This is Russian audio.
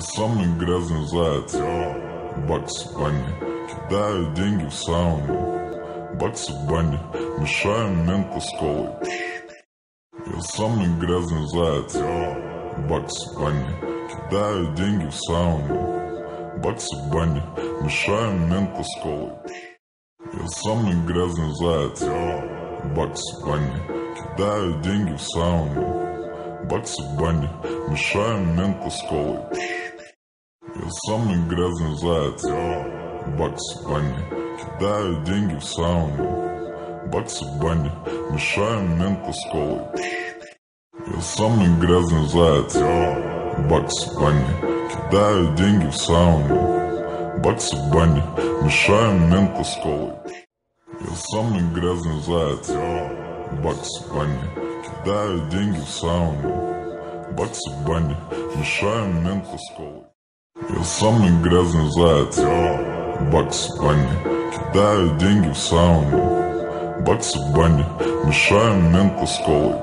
Самый грязный заяц, бакс в бане. Кидаю деньги в сауну, баксы в бане. Мешаю мента с колой. Я самый грязный заяц, бакс в бане. Кидаю деньги в сауну, баксы в бане. Мешаю мента с колой. Я самый грязный заяц, бакс в бане. Кидаю деньги в сауну, баксы в бане. Мешаю мента с колой я самый грязный заяц, бакс бане. Кидаю деньги в сауну, баксы в бане. Мешаю мента с колой. Я самый грязный заяц, бакс бане. Кидаю деньги в сауну, баксы в бане. Мешаю мента с колой. Я самый грязный заяц, бакс бане. Кидаю деньги в сауну, баксы в бане. Мешаю мента с колой я самый грязный заяц, бакс бане. Кидаю деньги в сауну, баксы в бане. Мешаю мента с колой